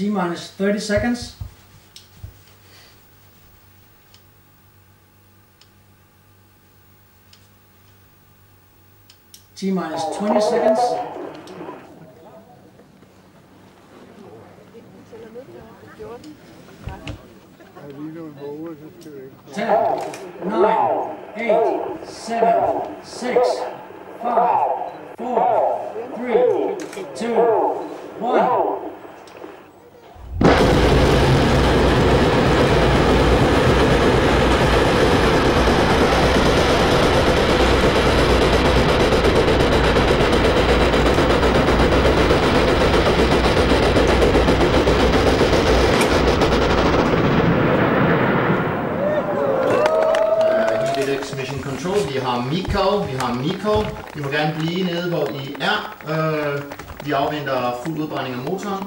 T minus 30 seconds. T minus 20 seconds. Er lige nogle måger, så skal vi ikke 10, 9, har Miko, vi har Miko. I må gerne blive nede, hvor I er. Øh, vi afventer fuld udbrænding af motoren.